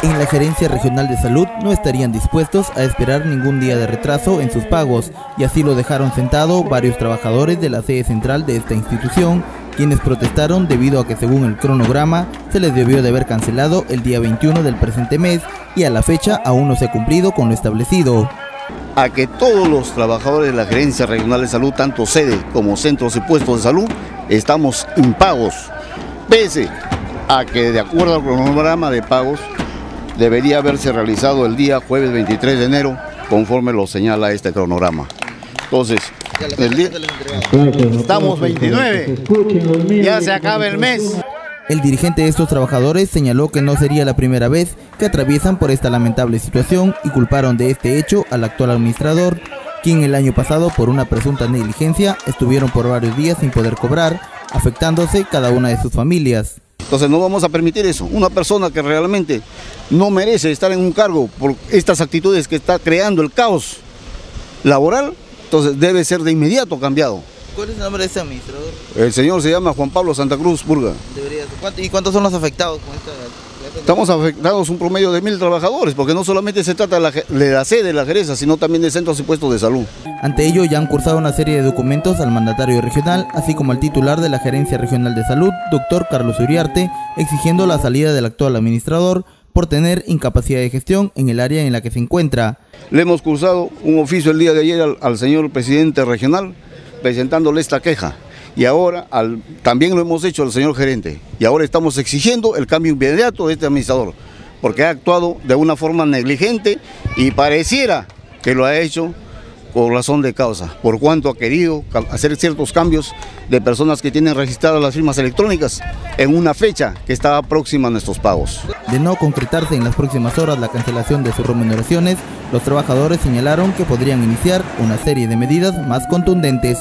En la Gerencia Regional de Salud no estarían dispuestos a esperar ningún día de retraso en sus pagos y así lo dejaron sentado varios trabajadores de la sede central de esta institución, quienes protestaron debido a que según el cronograma se les debió de haber cancelado el día 21 del presente mes y a la fecha aún no se ha cumplido con lo establecido. A que todos los trabajadores de la Gerencia Regional de Salud, tanto sede como centros y puestos de salud, estamos impagos, pese a que de acuerdo al cronograma de pagos debería haberse realizado el día jueves 23 de enero, conforme lo señala este cronograma. Entonces, el día, estamos 29, ya se acaba el mes. El dirigente de estos trabajadores señaló que no sería la primera vez que atraviesan por esta lamentable situación y culparon de este hecho al actual administrador, quien el año pasado por una presunta negligencia estuvieron por varios días sin poder cobrar, afectándose cada una de sus familias. Entonces no vamos a permitir eso. Una persona que realmente no merece estar en un cargo por estas actitudes que está creando el caos laboral, entonces debe ser de inmediato cambiado. ¿Cuál es el nombre de ese administrador? El señor se llama Juan Pablo Santa Cruz Burga. ¿Y cuántos son los afectados con esta? Estamos afectados un promedio de mil trabajadores, porque no solamente se trata de la, sede de la Jereza, sino también de centros y puestos de salud. Ante ello ya han cursado una serie de documentos al mandatario regional, así como al titular de la Gerencia Regional de Salud, doctor Carlos Uriarte, exigiendo la salida del actual administrador por tener incapacidad de gestión en el área en la que se encuentra. Le hemos cursado un oficio el día de ayer al señor presidente regional presentándole esta queja. Y ahora también lo hemos hecho al señor gerente. Y ahora estamos exigiendo el cambio inmediato de este administrador porque ha actuado de una forma negligente y pareciera que lo ha hecho por razón de causa, por cuanto ha querido hacer ciertos cambios de personas que tienen registradas las firmas electrónicas en una fecha que estaba próxima a nuestros pagos. De no concretarse en las próximas horas la cancelación de sus remuneraciones, los trabajadores señalaron que podrían iniciar una serie de medidas más contundentes.